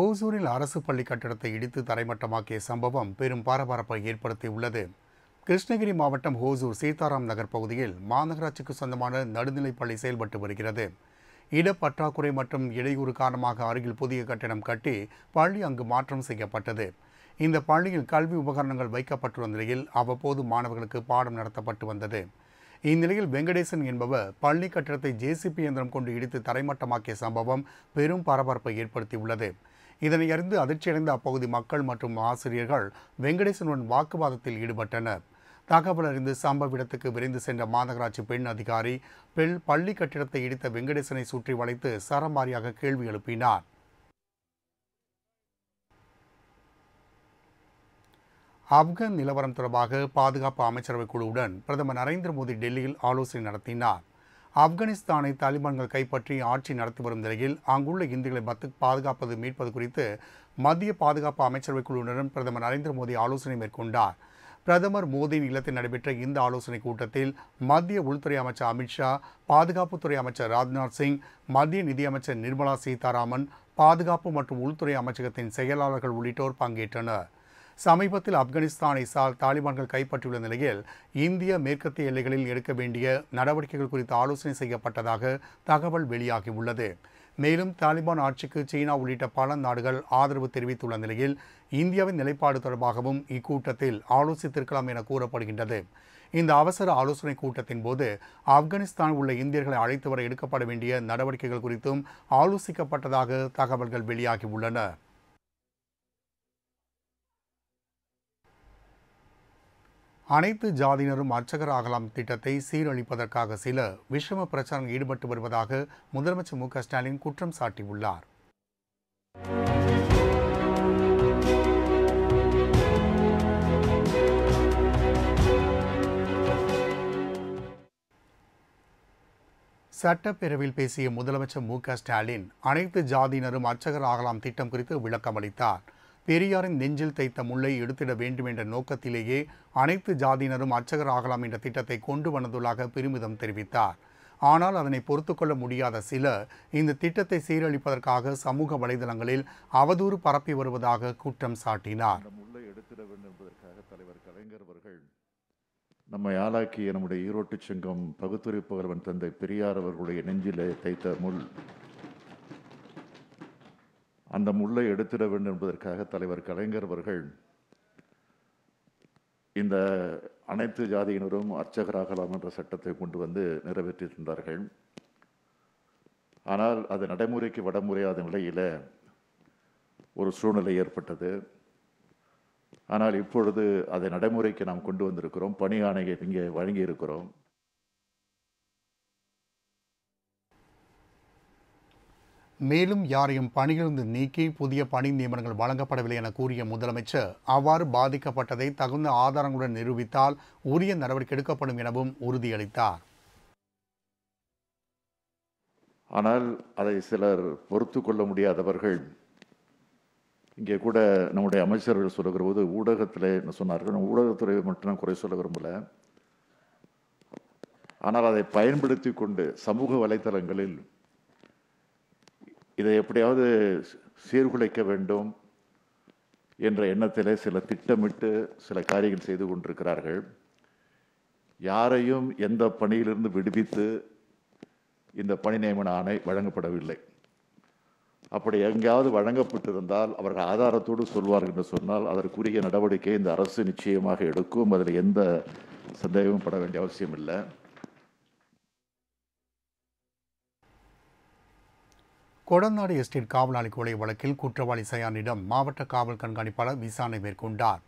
ஓசூரில் அரசு பள்ளி கட்டடத்தை இடித்து தரைமட்டமாக்கிய சம்பவம் பெரும் பரபரப்பை ஏற்படுத்தியுள்ளது. கிருஷ்ணகிரி மாவட்டம் ஹோசூர் சீதாராம் நகர் பகுதியில் மாநகராட்சிக்கு சொந்தமான நடுநிலைப்பள்ளி செயல்பட்டு வருகிறது. இடப்பற்றாக்குறை மற்றும் இடையூறு காரணமாக அருகில் புதிய கட்டிடம் கட்டி பள்ளி அங்கு மாற்றம் செய்யப்பட்டது. இந்த பள்ளியில் கல்வி உபகரணங்கள் வைக்கப்பட்டுள்ள நிலையில் அவ்வப்போது மாணவர்களுக்கு பாடம் நடத்தப்பட்டு வந்தது. இந்நிலையில் வெங்கடேசன் என்பவர் பள்ளி கட்டிடத்தை ஜேசிபி இயந்திரம் கொண்டு இடித்து தரைமட்டமாக்கிய சம்பவம் பெரும் பரபரப்பை ஏற்படுத்தியுள்ளது. இதனை அறிந்து அதிர்ச்சியடைந்த அப்பகுதி மக்கள் மற்றும் ஆசிரியர்கள் வெங்கடேசனுடன் வாக்குவாதத்தில் ஈடுபட்டனர். தகவல் அறிந்து சம்பவ இடத்துக்கு விரைந்து சென்ற மாநகராட்சி பெண் அதிகாரி பெண் பள்ளி கட்டிடத்தை இடித்த வெங்கடேசனை சுற்றி வளைத்து சரமாரியாக கேள்வி எழுப்பினார். ஆப்கான் நிலவரம் தொடர்பாக பாதுகாப்பு அமைச்சரவை குழுவுடன் பிரதமர் நரேந்திர மோடி டெல்லியில் ஆலோசனை நடத்தினார். ஆப்கானிஸ்தானை தாலிபான்கள் கைப்பற்றி ஆட்சி நடத்தி வரும் நிலையில் அங்குள்ள இந்தியர்களை பத்து பாதுகாப்பது மீட்பது குறித்து மத்திய பாதுகாப்பு அமைச்சரவை குழுவினரும் பிரதமர் நரேந்திர மோடி ஆலோசனை மேற்கொண்டார். பிரதமர் மோடியின் இல்லத்தில் நடைபெற்ற இந்த ஆலோசனை கூட்டத்தில் மத்திய உள்துறை அமைச்சர் அமித்ஷா பாதுகாப்புத்துறை அமைச்சர் ராஜ்நாத் சிங் மத்திய நிதியமைச்சர் நிர்மலா சீதாராமன் பாதுகாப்பு மற்றும் உள்துறை அமைச்சகத்தின் செயலாளர்கள் உள்ளிட்டோர் பங்கேற்றனர். சமீபத்தில் ஆப்கானிஸ்தானை சால் தாலிபான்கள் கைப்பற்றியுள்ள நிலையில் இந்திய மேற்கத்திய எல்லைகளில் எடுக்க வேண்டிய நடவடிக்கைகள் குறித்து ஆலோசனை செய்யப்பட்டதாக தகவல் வெளியாகியுள்ளது. மேலும் தாலிபான் ஆட்சிக்கு சீனா உள்ளிட்ட பல நாடுகள் ஆதரவு தெரிவித்துள்ள நிலையில் இந்தியாவின் நிலைப்பாடு தொடர்பாகவும் இக்கூட்டத்தில் ஆலோசித்திருக்கலாம் என கூறப்படுகின்றது. இந்த அவசர ஆலோசனை கூட்டத்தின் போது ஆப்கானிஸ்தான் உள்ள இந்தியர்களை அழைத்து வர எடுக்கப்பட வேண்டிய நடவடிக்கைகள் குறித்தும் ஆலோசிக்கப்பட்டதாக தகவல்கள் வெளியாகியுள்ளன. அனைத்து ஜாதியினரும் அர்ச்சகர் ஆகலாம் திட்டத்தை சீரழிப்பதற்காக சில விஷம பிரச்சாரம் ஈடுபட்டு வருவதாக முதலமைச்சர் மு ஸ்டாலின் குற்றம் சாட்டியுள்ளார். சட்டப்பேரவையில் பேசிய முதலமைச்சர் மு ஸ்டாலின் அனைத்து ஜாதியினரும் அர்ச்சகர் ஆகலாம் திட்டம் குறித்து விளக்கம் அளித்தார் பெரியாரின் நெஞ்சில் தைத்த முல்லை எடுத்திட வேண்டும் என்ற நோக்கத்திலேயே அனைத்து ஜாதியினரும் அர்ச்சகர் ஆகலாம் என்ற திட்டத்தை கொண்டு வந்ததுள்ளாக பெருமிதம் தெரிவித்தார். ஆனால் அதனை பொறுத்துக்கொள்ள முடியாத சிலர் இந்த திட்டத்தை சீரழிப்பதற்காக சமூக வலைதளங்களில் அவதூறு பரப்பி வருவதாக குற்றம் சாட்டினார். முல்லை வேண்டும் தலைவர் கலைஞர் அவர்கள் நம்மை ஆளாக்கிய நம்முடைய ஈரோட்டு சங்கம் பகுத்துரை புகழ்வன் தந்தை பெரியார் அவர்களுடைய நெஞ்சிலே தைத்த முள் அந்த முல்லை எடுத்திட வேண்டும் என்பதற்காக தலைவர் கலைஞர் அவர்கள் இந்த அனைத்து ஜாதியினரும் அர்ச்சகராகலாம் என்ற சட்டத்தை கொண்டு வந்து நிறைவேற்றியிருந்தார்கள். ஆனால் அது நடைமுறைக்கு வடமுறையாத நிலையில் ஒரு சூழ்நிலை ஏற்பட்டது. ஆனால் இப்பொழுது அதை நடைமுறைக்கு நாம் கொண்டு வந்திருக்கிறோம். பணி ஆணையை இங்கே வழங்கி மேலும் யாரையும் பணியிலிருந்து நீக்கி புதிய பணி நியமனங்கள் வழங்கப்படவில்லை என கூறிய முதலமைச்சர் அவ்வாறு பாதிக்கப்பட்டதை தகுந்த ஆதாரங்களுடன் நிரூபித்தால் உரிய நடவடிக்கை எடுக்கப்படும் எனவும் உறுதியளித்தார். ஆனால் அதை சிலர் பொறுத்து கொள்ள முடியாதவர்கள் இங்கே கூட நம்முடைய அமைச்சர்கள் சொல்லுகிற போது ஊடகத்தில் என்ன சொன்னார்கள் ஊடகத்துறை மட்டும் குறை சொல்ல விரும்பல. ஆனால் அதை பயன்படுத்தி கொண்டு சமூக வலைத்தளங்களில் இதை எப்படியாவது சீர்குலைக்க வேண்டும் என்ற எண்ணத்திலே சில திட்டமிட்டு சில காரியங்கள் செய்து கொண்டிருக்கிறார்கள். யாரையும் எந்த பணியிலிருந்து விடுவித்து இந்த பணி நியமன ஆணை வழங்கப்படவில்லை. அப்படி எங்கேயாவது வழங்கப்பட்டிருந்தால் அவர்கள் ஆதாரத்தோடு சொல்வார்கள் என்று சொன்னால் அதற்குரிய நடவடிக்கை இந்த அரசு நிச்சயமாக எடுக்கும். அதில் எந்த சந்தேகமும் பட வேண்டிய அவசியம் இல்லை கொடநாடு எஸ்டேட் காவலாளி கொலை வழக்கில் குற்றவாளி சயானிடம் மாவட்ட காவல் கண்காணிப்பாளர் விசாரணை மேற்கொண்டார்.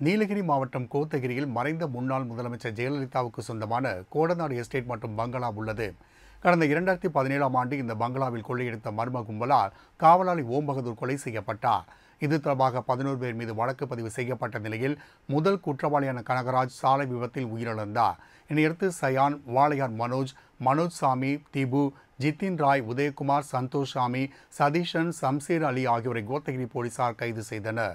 நீலகிரி மாவட்டம் கோத்தகிரியில் மறைந்த முன்னாள் முதலமைச்சர் ஜெயலலிதாவுக்கு சொந்தமான கோடநாடு எஸ்டேட் மற்றும் பங்களா உள்ளது. கடந்த இரண்டாயிரத்தி பதினேழாம் ஆண்டு இந்த பங்களாவில் கொள்ளையடித்த மர்ம கும்பலால் காவலாளி ஓம் பகதூர் கொலை செய்யப்பட்டார். இது தொடர்பாக பதினோரு பேர் மீது வழக்கு பதிவு செய்யப்பட்ட நிலையில் முதல் குற்றவாளியான கனகராஜ் சாலை விபத்தில் உயிரிழந்தார். இதனையடுத்து சயான் வாளையார் மனோஜ் மனோஜ் சாமி திபு ஜித்தின் ராய் உதயகுமார் சந்தோஷ் சாமி சதீஷன் சம்சீர் அலி ஆகியோரை கோத்தகிரி போலீசார் கைது செய்தனர்.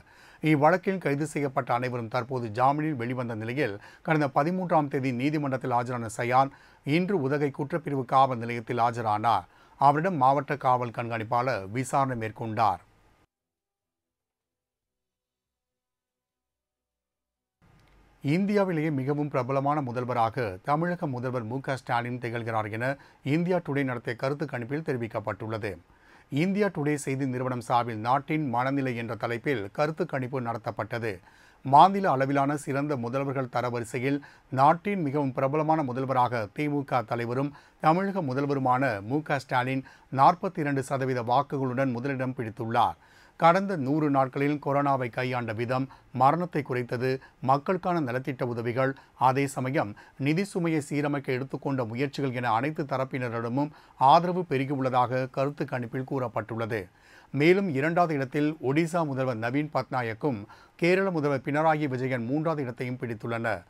இவ்வழக்கில் கைது செய்யப்பட்ட அனைவரும் தற்போது ஜாமீனில் வெளிவந்த நிலையில் கடந்த பதிமூன்றாம் தேதி நீதிமன்றத்தில் ஆஜரான சயான் இன்று உதகை குற்றப்பிரிவு காவல் நிலையத்தில் ஆஜரானார். அவரிடம் மாவட்ட காவல் கண்காணிப்பாளர் விசாரணை மேற்கொண்டார். இந்தியாவிலேயே மிகவும் பிரபலமான முதல்வராக தமிழக முதல்வர் மு ஸ்டாலின் திகழ்கிறார் என இந்தியா டுடே நடத்திய கருத்து கணிப்பில் தெரிவிக்கப்பட்டுள்ளது. இந்தியா டுடே செய்தி நிறுவனம் சார்பில் நாட்டின் மனநிலை என்ற தலைப்பில் கருத்து கணிப்பு நடத்தப்பட்டது. மாநில அளவிலான சிறந்த முதல்வர்கள் தரவரிசையில் நாட்டின் மிகவும் பிரபலமான முதல்வராக திமுக தலைவரும் தமிழக முதல்வருமான மு க ஸ்டாலின் நாற்பத்தி இரண்டு சதவீத வாக்குகளுடன் முதலிடம் பிடித்துள்ளார். கடந்த நூறு நாட்களில் கொரோனாவை கையாண்ட விதம் மரணத்தை குறைத்தது மக்களுக்கான நலத்திட்ட உதவிகள் அதே சமயம் நிதி சுமையை சீரமைக்க எடுத்துக்கொண்ட முயற்சிகள் என அனைத்து தரப்பினரிடமும் ஆதரவு பெருகியுள்ளதாக கருத்து கணிப்பில் கூறப்பட்டுள்ளது. மேலும் இரண்டாவது இடத்தில் ஒடிசா முதல்வர் நவீன் பட்நாயக்கும் கேரள முதல்வர் பினராயி விஜயன் மூன்றாவது இடத்தையும் பிடித்துள்ளனர்.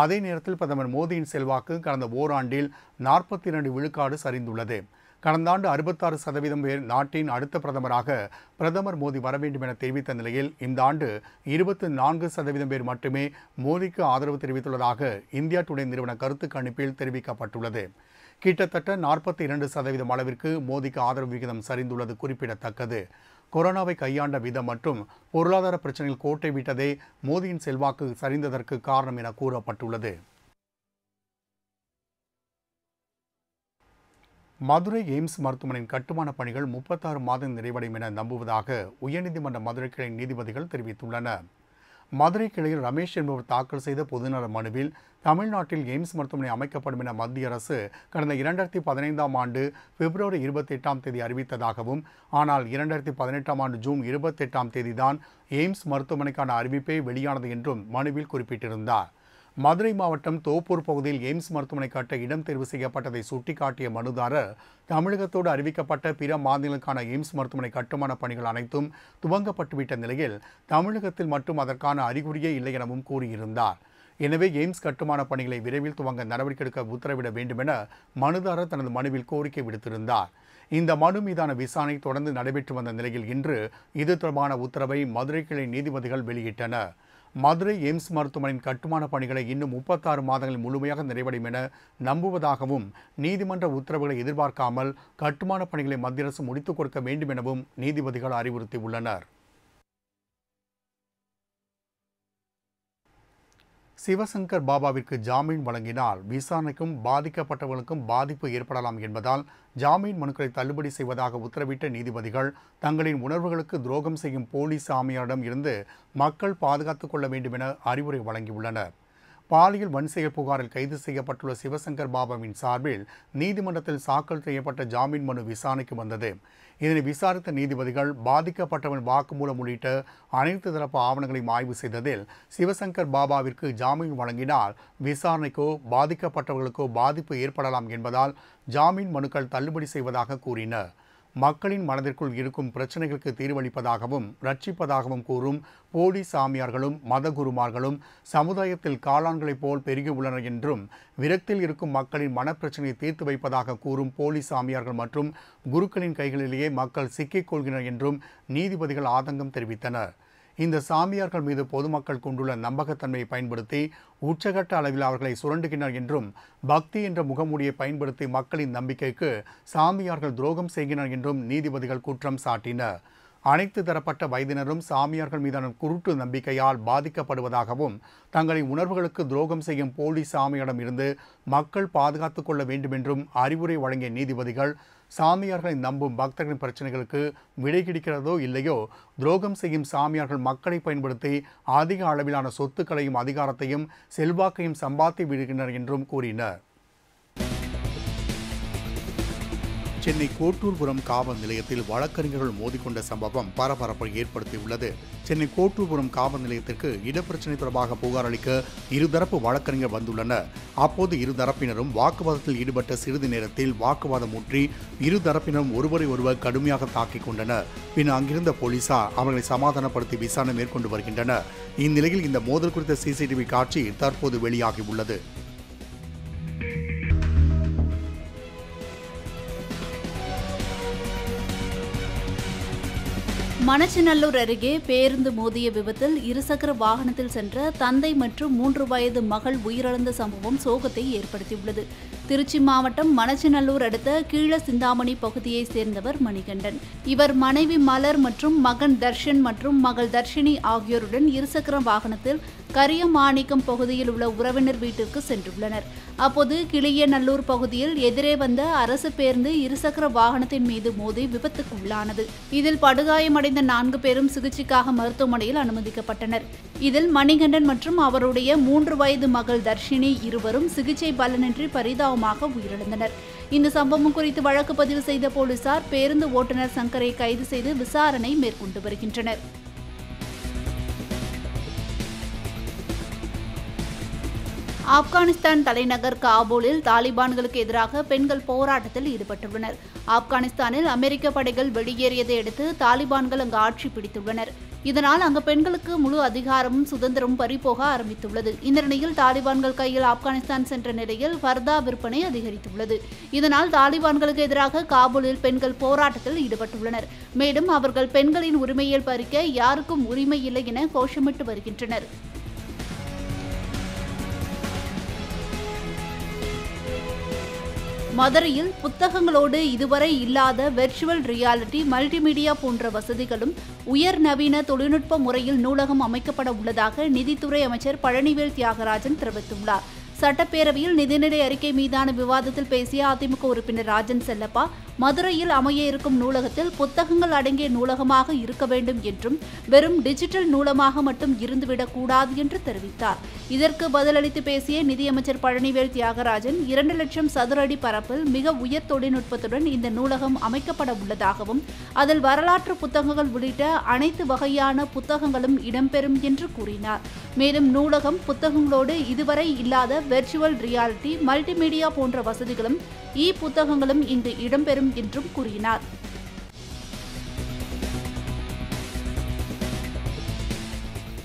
அதே நேரத்தில் பிரதமர் மோடியின் செல்வாக்கு கடந்த ஓராண்டில் நாற்பத்தி இரண்டு விழுக்காடு சரிந்துள்ளது. கடந்த ஆண்டு அறுபத்தாறு சதவீதம் பேர் நாட்டின் அடுத்த பிரதமராக பிரதமர் மோடி வர வேண்டும் என தெரிவித்த நிலையில் இந்த ஆண்டு இருபத்து நான்கு சதவீதம் பேர் மட்டுமே மோடிக்கு ஆதரவு தெரிவித்துள்ளதாக இந்தியா டுடே நிறுவன கருத்து கணிப்பில் தெரிவிக்கப்பட்டுள்ளது. கிட்டத்தட்ட நாற்பத்தி இரண்டு சதவீதம் அளவிற்கு மோடிக்கு ஆதரவு விகிதம் சரிந்துள்ளது குறிப்பிடத்தக்கது. கொரோனாவை கையாண்ட விதம் மற்றும் பொருளாதார பிரச்சனையில் கோட்டை விட்டதே மோடியின் செல்வாக்கு சரிந்ததற்கு காரணம் என கூறப்பட்டுள்ளது. மதுரை எய்ம்ஸ் மருத்துவமனையின் கட்டுமான பணிகள் முப்பத்தாறு மாதம் நிறைவடையும் என நம்புவதாக உயர்நீதிமன்ற மதுரை கிளை நீதிபதிகள் தெரிவித்துள்ளனர். மதுரை கிளையில் ரமேஷ் என்பவர் தாக்கல் செய்த பொதுநல மனுவில் தமிழ்நாட்டில் எய்ம்ஸ் மருத்துவமனை அமைக்கப்படும் என மத்திய அரசு கடந்த இரண்டாயிரத்தி பதினைந்தாம் ஆண்டு பிப்ரவரி இருபத்தி எட்டாம் தேதி அறிவித்ததாகவும் ஆனால் இரண்டாயிரத்தி பதினெட்டாம் ஆண்டு ஜூன் இருபத்தி எட்டாம் தேதிதான் எய்ம்ஸ் மருத்துவமனைக்கான அறிவிப்பே வெளியானது என்றும் மனுவில் குறிப்பிட்டிருந்தார். மதுரை மாவட்டம் தோப்பூர் பகுதியில் எய்ம்ஸ் மருத்துவமனை கட்ட இடம் தேர்வு செய்யப்பட்டதை சுட்டிக்காட்டிய மனுதாரர் தமிழகத்தோடு அறிவிக்கப்பட்ட பிற மாநிலங்களுக்கான எய்ம்ஸ் மருத்துவமனை கட்டுமான பணிகள் அனைத்தும் துவங்கப்பட்டுவிட்ட நிலையில் தமிழகத்தில் மட்டும் அதற்கான அறிகுறியே இல்லை எனவும் கூறியிருந்தார். எனவே எய்ம்ஸ் கட்டுமான பணிகளை விரைவில் துவங்க நடவடிக்கை எடுக்க உத்தரவிட வேண்டுமென மனுதாரர் தனது மனுவில் கோரிக்கை விடுத்திருந்தார். இந்த மனு மீதான விசாரணை தொடர்ந்து நடைபெற்று வந்த நிலையில் இன்று இது தொடர்பான உத்தரவை மதுரை கிளை நீதிபதிகள் வெளியிட்டனர். மதுரை எய்ம்ஸ் மருத்துவமனையின் கட்டுமான பணிகளை இன்னும் முப்பத்தாறு மாதங்களில் முழுமையாக நிறைவடையும் என நம்புவதாகவும் நீதிமன்ற உத்தரவுகளை எதிர்பார்க்காமல் கட்டுமான பணிகளை மத்திய அரசு முடித்துக் கொடுக்க வேண்டும் எனவும் நீதிபதிகள் அறிவுறுத்தியுள்ளனர். சிவசங்கர் பாபாவிற்கு ஜாமீன் வழங்கினால் விசாரணைக்கும் பாதிக்கப்பட்டவர்களுக்கும் பாதிப்பு ஏற்படலாம் என்பதால் ஜாமீன் மனுக்களை தள்ளுபடி செய்வதாக உத்தரவிட்ட நீதிபதிகள் தங்களின் உணர்வுகளுக்கு துரோகம் செய்யும் போலீஸ் சாமியாரிடம் இருந்து மக்கள் பாதுகாத்துக் கொள்ள வேண்டும் என அறிவுரை வழங்கியுள்ளனர். பாலியல் வன்செயல் புகாரில் கைது செய்யப்பட்டுள்ள சிவசங்கர் பாபாவின் சார்பில் நீதிமன்றத்தில் தாக்கல் செய்யப்பட்ட ஜாமீன் மனு விசாரணைக்கு வந்தது. இதனை விசாரித்த நீதிபதிகள் பாதிக்கப்பட்டவன் வாக்குமூலம் உள்ளிட்ட அனைத்து தரப்பு ஆவணங்களையும் ஆய்வு செய்ததில் சிவசங்கர் பாபாவிற்கு ஜாமீன் வழங்கினால் விசாரணைக்கோ பாதிக்கப்பட்டவர்களுக்கோ பாதிப்பு ஏற்படலாம் என்பதால் ஜாமீன் மனுக்கள் தள்ளுபடி செய்வதாக கூறினர். மக்களின் மனதிற்குள் இருக்கும் பிரச்சனைகளுக்கு தீர்வளிப்பதாகவும் ரட்சிப்பதாகவும் கூறும் போலி சாமியார்களும் மதகுருமார்களும் சமுதாயத்தில் காளான்களைப் போல் பெருகியுள்ளனர் என்றும் விரக்தியில் இருக்கும் மக்களின் மனப்பிரச்சனையை தீர்த்து வைப்பதாக கூறும் போலி சாமியார்கள் மற்றும் குருக்களின் கைகளிலேயே மக்கள் சிக்கிக் கொள்கிறனர் என்றும் நீதிபதிகள் ஆதங்கம் தெரிவித்தனர். இந்த சாமியார்கள் மீது பொதுமக்கள் கொண்டுள்ள நம்பகத்தன்மையை பயன்படுத்தி உச்சகட்ட அளவில் அவர்களை சுரண்டுகின்றனர் என்றும் பக்தி என்ற முகமூடியை பயன்படுத்தி மக்களின் நம்பிக்கைக்கு சாமியார்கள் துரோகம் செய்கின்றனர் என்றும் நீதிபதிகள் குற்றம் சாட்டினர். அனைத்து தரப்பட்ட வயதினரும் சாமியார்கள் மீதான குருட்டு நம்பிக்கையால் பாதிக்கப்படுவதாகவும் தங்களின் உணர்வுகளுக்கு துரோகம் செய்யும் போலி சாமியிடம் இருந்து மக்கள் பாதுகாத்துக் கொள்ள வேண்டும் என்றும் அறிவுரை வழங்கிய நீதிபதிகள் சாமியார்களை நம்பும் பக்தர்களின் பிரச்சனைகளுக்கு விடை கிடைக்கிறதோ இல்லையோ துரோகம் செய்யும் சாமியார்கள் மக்களை பயன்படுத்தி அதிக அளவிலான சொத்துக்களையும் அதிகாரத்தையும் செல்வாக்கையும் சம்பாத்தி விடுகின்றனர் என்றும் கூறினர். சென்னை கோட்டூர்புரம் காவல் நிலையத்தில் வழக்கறிஞர்கள் மோதிக்கொண்ட சம்பவம் பரபரப்பை ஏற்படுத்தியுள்ளது. சென்னை கோட்டூர்புரம் காவல் நிலையத்திற்கு இடப்பிரச்சனை தொடர்பாக புகார் அளிக்க இருதரப்பு வழக்கறிஞர் வந்துள்ளனர். அப்போது இருதரப்பினரும் வாக்குவாதத்தில் ஈடுபட்ட சிறிது நேரத்தில் வாக்குவாதம் ஊற்றி இருதரப்பினரும் ஒருவரை ஒருவர் கடுமையாக தாக்கிக் கொண்டனர். பின் அங்கிருந்த போலீசார் அவர்களை சமாதானப்படுத்தி விசாரணை மேற்கொண்டு வருகின்றனர். இந்நிலையில் இந்த மோதல் குறித்த சிசிடிவி காட்சி தற்போது வெளியாகியுள்ளது. மணச்சநல்லூர் அருகே பேருந்து மோதிய விபத்தில் இருசக்கர வாகனத்தில் சென்ற தந்தை மற்றும் மூன்று வயது மகள் உயிரிழந்த சம்பவம் சோகத்தை ஏற்படுத்தியுள்ளது. திருச்சி மாவட்டம் மணச்சநல்லூர் அடுத்த கீழ சிந்தாமணி பகுதியைச் சேர்ந்தவர் மணிகண்டன். இவர் மனைவி மலர் மற்றும் மகன் தர்ஷன் மற்றும் மகள் தர்ஷினி ஆகியோருடன் இருசக்கர வாகனத்தில் கரியமாணிக்கம் பகுதியில் உள்ள உறவினர் வீட்டிற்கு சென்றுள்ளனர். அப்போது கிளியநல்லூர் பகுதியில் எதிரே வந்த அரசு பேருந்து இருசக்கர வாகனத்தின் மீது மோதி விபத்துக்கு உள்ளானது. இதில் படுகாயமடைந்த நான்கு பேரும் சிகிச்சைக்காக மருத்துவமனையில் அனுமதிக்கப்பட்டனர். இதில் மணிகண்டன் மற்றும் அவருடைய மூன்று வயது மகள் தர்ஷினி இருவரும் சிகிச்சை பலனின்றி பரிதாபமாக உயிரிழந்தனர். இந்த சம்பவம் குறித்து வழக்கு பதிவு செய்த போலீசார் பேருந்து ஓட்டுநர் சங்கரை கைது செய்து விசாரணை மேற்கொண்டு வருகின்றனர். ஆப்கானிஸ்தான் தலைநகர் காபூலில் தாலிபான்களுக்கு எதிராக பெண்கள் போராட்டத்தில் ஈடுபட்டுள்ளனர். ஆப்கானிஸ்தானில் அமெரிக்க படைகள் வெளியேறியதை அடுத்து தாலிபான்கள் அங்கு ஆட்சி பிடித்துள்ளனர். இதனால் அங்கு பெண்களுக்கு முழு அதிகாரமும் சுதந்திரமும் பறிபோக ஆரம்பித்துள்ளது. இந்த நிலையில் தாலிபான்கள் கையில் ஆப்கானிஸ்தான் சென்ற நிலையில் ஃபர்தா விற்பனை அதிகரித்துள்ளது. இதனால் தாலிபான்களுக்கு எதிராக காபூலில் பெண்கள் போராட்டத்தில் ஈடுபட்டுள்ளனர். மேலும் அவர்கள் பெண்களின் உரிமையை பறிக்க யாருக்கும் உரிமை இல்லை என கோஷமிட்டு வருகின்றனர். மதுரையில் புத்தகங்களோடு இதுவரை இல்லாத வெர்ச்சுவல் ரியாலிட்டி மல்டிமீடியா போன்ற வசதிகளும் உயர் நவீன தொழில்நுட்ப முறையில் நூலகம் அமைக்கப்பட உள்ளதாக நிதித்துறை அமைச்சர் பழனிவேல் தியாகராஜன் தெரிவித்துள்ளார். சட்டப்பேரவையில் நிதிநிலை அறிக்கை மீதான விவாதத்தில் பேசிய அதிமுக உறுப்பினர் ராஜன் செல்லப்பா மதுரையில் அமைய இருக்கும் நூலகத்தில் புத்தகங்கள் அடங்கிய நூலகமாக இருக்க வேண்டும் என்றும் வெறும் டிஜிட்டல் நூலமாக மட்டும் இருந்துவிடக் கூடாது என்று தெரிவித்தார். இதற்கு பதிலளித்து பேசிய நிதியமைச்சர் பழனிவேல் தியாகராஜன் இரண்டு லட்சம் சதுர அடி பரப்பில் மிக உயர் தொழில்நுட்பத்துடன் இந்த நூலகம் அமைக்கப்பட உள்ளதாகவும் அதில் வரலாற்று புத்தகங்கள் உள்ளிட்ட அனைத்து வகையான புத்தகங்களும் இடம்பெறும் என்று கூறினார். மேலும் நூலகம் புத்தகங்களோடு இதுவரை இல்லாத வெர்ச்சுவல் ரியாலிட்டி மல்டிமீடியா போன்ற வசதிகளும் இ புத்தகங்களும் இங்கு இடம்பெறும் என்றும் கூறினார்.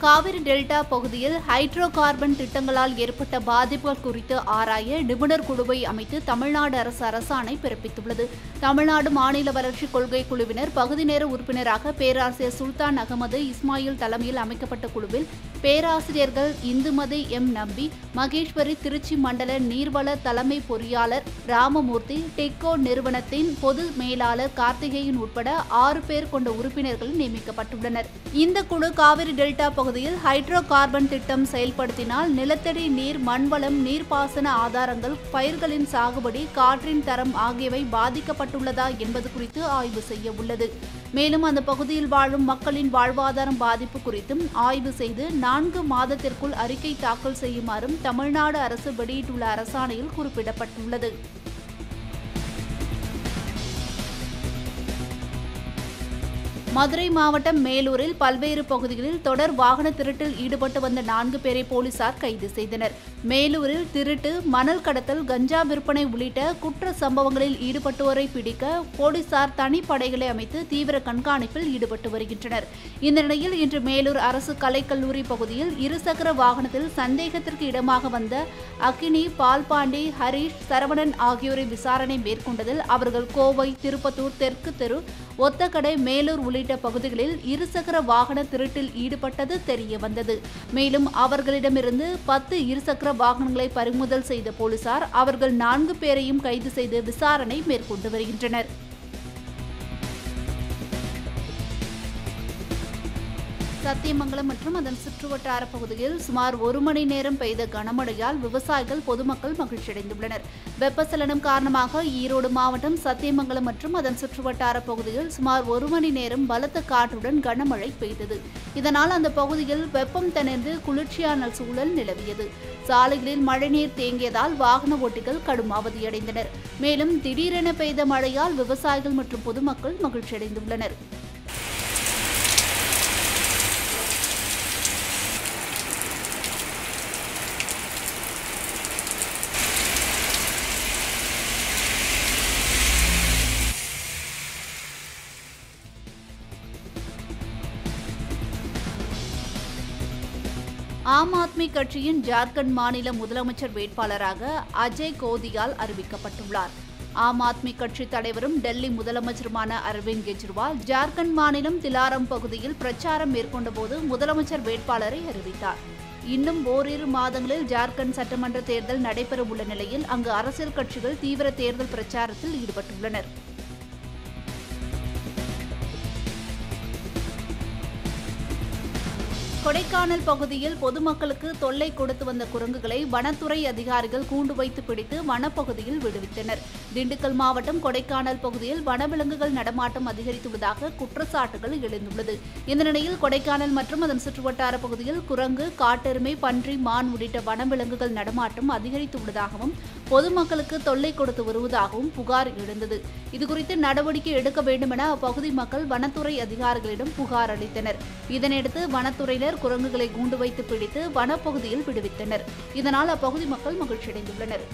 காவிரி டெல்டா பகுதியில் ஹைட்ரோ கார்பன் திட்டங்களால் ஏற்பட்ட பாதிப்புகள் குறித்து ஆராய நிபுணர் குழுவை அமைத்து தமிழ்நாடு அரசு அரசாணை பிறப்பித்துள்ளது. தமிழ்நாடு மாநில வளர்ச்சி கொள்கை குழுவினர் பகுதி நேர உறுப்பினராக பேராசிரியர் சுல்தான் அகமது இஸ்மாயில் தலைமையில் அமைக்கப்பட்ட குழுவில் பேராசிரியர்கள் இந்துமதி எம். நம்பி மகேஸ்வரி திருச்சி மண்டல நீர்வள தலைமை பொறியாளர் ராமமூர்த்தி டெக்கோ நிறுவனத்தின் பொது மேலாளர் கார்த்திகேயன் உட்பட ஆறு பேர் கொண்ட உறுப்பினர்கள் நியமிக்கப்பட்டுள்ளனர். இந்த குழு காவிரி டெல்டா பகுதியில் ஹைட்ரோ கார்பன் திட்டம் செயல்படுத்தினால் நிலத்தடி நீர் மண்வளம் நீர்ப்பாசன ஆதாரங்கள் பயிர்களின் சாகுபடி காற்றின் தரம் ஆகியவை பாதிக்கப்பட்டுள்ளதா என்பது குறித்து ஆய்வு செய்ய உள்ளது. மேலும் அந்த பகுதியில் வாழும் மக்களின் வாழ்வாதாரம் பாதிப்பு குறித்தும் ஆய்வு செய்து நான்கு மாதத்திற்குள் அறிக்கை தாக்கல் செய்யுமாறும் தமிழ்நாடு அரசு வெளியிட்டுள்ள அரசாணையில் குறிப்பிடப்பட்டுள்ளது. மதுரை மாவட்டம் மேலூரில் பல்வேறு பகுதிகளில் தொடர் வாகன திருட்டில் ஈடுபட்டு வந்த நான்கு பேரை போலீசார் கைது செய்தனர். மேலூரில் திருட்டு மணல் கடத்தல் கஞ்சா விற்பனை உள்ளிட்ட குற்ற சம்பவங்களில் ஈடுபட்டுவோரை பிடிக்க போலீசார் தனிப்படைகளை அமைத்து தீவிர கண்காணிப்பில் ஈடுபட்டு வருகின்றனர். இந்த நிலையில் இன்று மேலூர் அரசு கலைக்கல்லூரி பகுதியில் இருசக்கர வாகனத்தில் சந்தேகத்திற்கு இடமாக வந்த அக்கினி பால்பாண்டி ஹரீஷ் சரவணன் ஆகியோரை விசாரணை மேற்கொண்டதில் அவர்கள் கோவை திருப்பத்தூர் தெற்கு தெரு ஒத்தக்கடை மேலூர் உள்ளிட்ட பகுதிகளில் இருசக்கர வாகன திருட்டில் ஈடுபட்டது தெரிய வந்தது. மேலும் அவர்களிடமிருந்து பத்து இருசக்கர வாகனங்களை பறிமுதல் செய்த போலீசார் அவர்கள் நான்கு பேரையும் கைது செய்து விசாரணை மேற்கொண்டு வருகின்றனர். சத்தியமங்கலம் மற்றும் அதன் சுற்றுவட்டார பகுதியில் சுமார் ஒரு மணி நேரம் பெய்த கனமழையால் விவசாயிகள் பொதுமக்கள் மகிழ்ச்சியடைந்துள்ளனர். வெப்பச்சலனம் காரணமாக ஈரோடு மாவட்டம் சத்தியமங்கலம் மற்றும் அதன் சுற்றுவட்டார பகுதியில் சுமார் ஒரு மணி நேரம் பலத்த காற்றுடன் கனமழை பெய்தது. இதனால் அந்த பகுதியில் வெப்பம் தணிந்து குளிர்ச்சியான சூழல் நிலவியது. சாலைகளில் மழைநீர் தேங்கியதால் வாகன ஓட்டிகள் கடும் அவதியடைந்தனர் மேலும் திடீரென பெய்த மழையால் விவசாயிகள் மற்றும் பொதுமக்கள் மகிழ்ச்சியடைந்துள்ளனர். ஆம் ஆத்மி கட்சியின் ஜார்க்கண்ட் மாநில முதலமைச்சர் வேட்பாளராக அஜய் கோதியால் அறிவிக்கப்பட்டுள்ளார். ஆம் ஆத்மி கட்சி தலைவரும் டெல்லி முதலமைச்சருமான அரவிந்த் கெஜ்ரிவால் ஜார்க்கண்ட் மாநிலம் திலாரம் பகுதியில் பிரச்சாரம் மேற்கொண்டபோது முதலமைச்சர் வேட்பாளரை அறிவித்தார். இன்னும் ஓரிரு மாதங்களில் ஜார்க்கண்ட் சட்டமன்ற தேர்தல் நடைபெற உள்ள நிலையில் அங்கு அரசியல் கட்சிகள் தீவிர தேர்தல் பிரச்சாரத்தில் ஈடுபட்டுள்ளனர். கொடைக்கானல் பகுதியில் பொதுமக்களுக்கு தொல்லை கொடுத்து வந்த குரங்குகளை வனத்துறை அதிகாரிகள் கூண்டு வைத்து பிடித்து வனப்பகுதியில் விடுவித்தனர். திண்டுக்கல் மாவட்டம் கொடைக்கானல் பகுதியில் வனவிலங்குகள் நடமாட்டம் அதிகரித்துள்ளதாக குற்றச்சாட்டுகள் எழுந்துள்ளது. இந்த நிலையில் கொடைக்கானல் மற்றும் அதன் சுற்றுவட்டார பகுதியில் குரங்கு காட்டெருமை பன்றி மான் உள்ளிட்ட வனவிலங்குகள் நடமாட்டம் அதிகரித்துள்ளதாகவும் பொதுமக்களுக்கு தொல்லை கொடுத்து வருவதாகவும் புகார் எழுந்தது. இதுகுறித்து நடவடிக்கை எடுக்க வேண்டும் என அப்பகுதி மக்கள் வனத்துறை அதிகாரிகளிடம் புகார் அளித்தனர். இதனையடுத்து வனத்துறையினர் குரங்குகளை கூண்டு வைத்து பிடித்து வனப்பகுதியில் விடுவித்தனர். இதனால் அப்பகுதி மக்கள் மகிழ்ச்சியடைந்துள்ளனர்.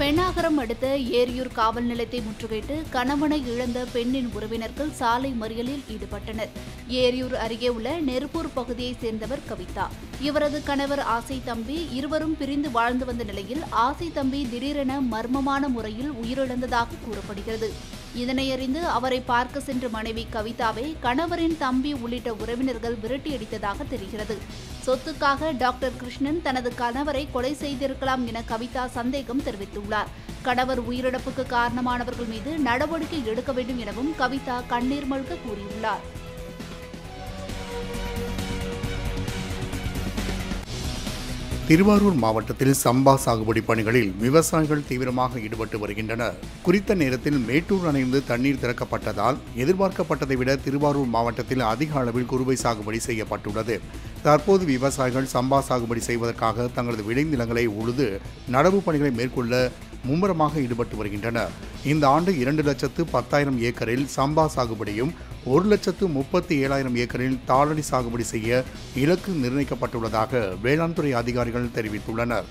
பெண்ணாகரம் அடுத்த ஏரியூர் காவல் நிலையத்தை முற்றுகையிட்டு கணவனை இழந்த பெண்ணின் உறவினர்கள் சாலை மறியலில் ஈடுபட்டனர். ஏரியூர் அருகே உள்ள நெருப்பூர் பகுதியைச் சேர்ந்தவர் கவிதா. இவரது கணவர் ஆசை தம்பி இருவரும் பிரிந்து வாழ்ந்து வந்த நிலையில் ஆசை தம்பி திடீரென மர்மமான முறையில் உயிரிழந்ததாக கூறப்படுகிறது. இதனையறிந்து அவரை பார்க்க சென்ற மனைவி கவிதாவை கணவரின் தம்பி உள்ளிட்ட உறவினர்கள் விரட்டியடித்ததாக தெரிகிறது. சொத்துக்காக டாக்டர் கிருஷ்ணன் தனது கணவரை கொலை செய்திருக்கலாம் என கவிதா சந்தேகம் தெரிவித்துள்ளார். கணவர் உயிரிழப்புக்கு காரணமானவர்கள் மீது நடவடிக்கை எடுக்க வேண்டும் எனவும் கவிதா கண்ணீர் மல்க கூறியுள்ளார். திருவாரூர் மாவட்டத்தில் சம்பா சாகுபடி பணிகளில் விவசாயிகள் தீவிரமாக ஈடுபட்டு வருகின்றனர். குறித்த நேரத்தில் மேட்டூர் அணைந்து தண்ணீர் திறக்கப்பட்டதால் எதிர்பார்க்கப்பட்டதை விட திருவாரூர் மாவட்டத்தில் அதிக அளவில் குறுவை சாகுபடி செய்யப்பட்டுள்ளது. தற்போது விவசாயிகள் சம்பா சாகுபடி செய்வதற்காக தங்களது விளைநிலங்களை உழுது நடவு பணிகளை மேற்கொள்ள மும்முரமாக ஈடுபட்டு வருகின்றனர். இந்த ஆண்டு இரண்டு லட்சத்து பத்தாயிரம் ஏக்கரில் சம்பா சாகுபடியும் ஒரு லட்சத்து முப்பத்தி ஏழாயிரம் ஏக்கரில் தாளடி சாகுபடி செய்ய இலக்கு நிர்ணயிக்கப்பட்டுள்ளதாக வேளாண் துறை அதிகாரிகள் தெரிவித்துள்ளனர்.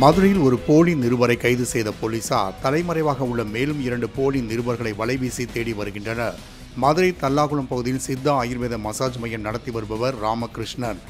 மதுரையில் ஒரு போலி நிருபரை கைது செய்த போலீசார் தலைமறைவாக உள்ள மேலும் இரண்டு போலி நிருபர்களை வலைவீசி தேடி வருகின்றனர். மதுரை தல்லாகுளம் பகுதியில் சித்தா ஆயுர்வேத மசாஜ் மையம் நடத்தி வருபவர் ராமகிருஷ்ணன்.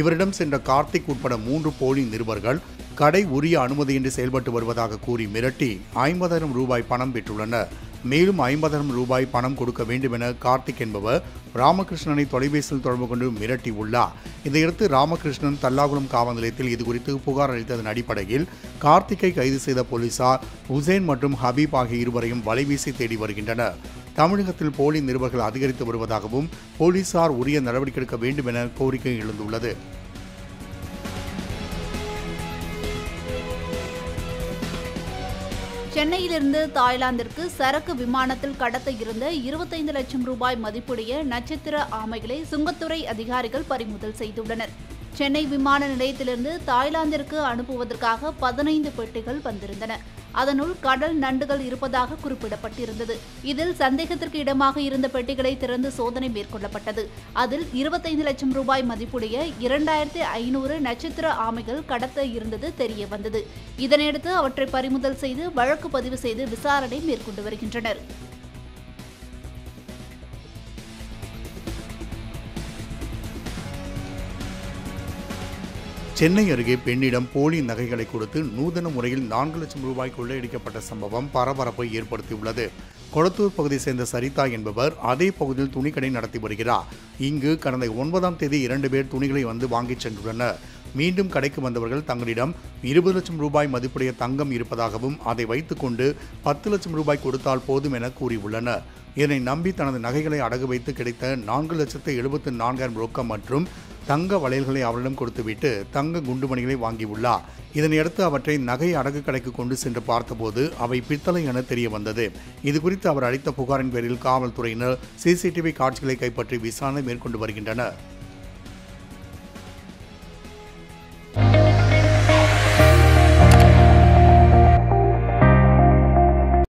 இவரிடம் சென்ற கார்த்திக் உட்பட மூன்று போலி நிருபர்கள் கடை உரிய அனுமதியின்றி செயல்பட்டு வருவதாக கூறி மிரட்டி ஐம்பதாயிரம் ரூபாய் பணம் பெற்றுள்ளனர். மேலும் ஐம்பதாயிரம் ரூபாய் பணம் கொடுக்க வேண்டும் என கார்த்திக் என்பவர் ராமகிருஷ்ணனை தொலைபேசியில் தொடர்பு கொண்டு மிரட்டி உள்ளார் இதையடுத்து ராமகிருஷ்ணன் தல்லாகுளம் காவல் நிலையத்தில் இதுகுறித்து புகார் அளித்ததன் அடிப்படையில் கார்த்திக்கை கைது செய்த போலீசார் ஹுசேன் மற்றும் ஹபீப் ஆகிய இருவரையும் வலைவீசி தேடி வருகின்றனர். தமிழகத்தில் போலி நிருபர்கள் அதிகரித்து வருவதாகவும் போலீசார் உரிய நடவடிக்கை எடுக்க வேண்டும் என கோரிக்கை எழுந்துள்ளது. சென்னையிலிருந்து தாய்லாந்திற்கு சரக்கு விமானத்தில் கடத்த இருந்த இருபத்தைந்து லட்சம் ரூபாய் மதிப்புடைய நட்சத்திர ஆமைகளை சுங்கத்துறை அதிகாரிகள் பறிமுதல் செய்துள்ளனர். சென்னை விமான நிலையத்திலிருந்து தாய்லாந்திற்கு அனுப்புவதற்காக பதினைந்து பெட்டிகள் வந்திருந்தன. அதனுள் கடல் நண்டுகள் இருப்பதாக குறிப்பிடப்பட்டிருந்தது. இதில் சந்தேகத்திற்கு இடமாக இருந்த பெட்டிகளை திறந்து சோதனை மேற்கொள்ளப்பட்டது. அதில் இருபத்தைந்து லட்சம் ரூபாய் மதிப்புடைய இரண்டாயிரத்தி ஐநூறு நட்சத்திர ஆமைகள் கடத்த இருந்தது தெரிய வந்தது இதனையடுத்து அவற்றை பறிமுதல் செய்து வழக்கு பதிவு செய்து விசாரணை மேற்கொண்டு வருகின்றனர். சென்னை அருகே பெண்ணிடம் போலி நகைகளை கொடுத்து நூதன முறையில் நான்கு லட்சம் ரூபாய் கொள்ளையடிக்கப்பட்ட சம்பவம் பரபரப்பை ஏற்படுத்தியுள்ளது. கொளத்தூர் பகுதியை சேர்ந்த சரிதா என்பவர் அதே பகுதியில் துணிக்கடை நடத்தி வருகிறார். இங்கு கடந்த ஒன்பதாம் தேதி இரண்டு பேர் துணிகளை வந்து வாங்கிச் சென்றுள்ளனர். மீண்டும் கடைக்கு வந்தவர்கள் தங்களிடம் இருபது லட்சம் ரூபாய் மதிப்புடைய தங்கம் இருப்பதாகவும் அதை வைத்துக்கொண்டு பத்து லட்சம் ரூபாய் கொடுத்தால் போதும் என கூறியுள்ளனர். இதனை நம்பி தனது நகைகளை அடகு வைத்து கிடைத்த நான்கு லட்சத்து எழுபத்து நான்காயிரம் ரொக்கம் மற்றும் தங்க வளையல்களை அவரிடம் கொடுத்துவிட்டு தங்க குண்டுமணிகளை வாங்கியுள்ளார் இதனையடுத்து அவற்றை நகை அடகு கடைக்கு கொண்டு சென்று பார்த்தபோது அவை பித்தளை என தெரிய வந்தது. இதுகுறித்து அவர் அளித்த புகாரின் பேரில் காவல்துறையினர் சிசிடிவி காட்சிகளை கைப்பற்றி விசாரணை மேற்கொண்டு வருகின்றனர்.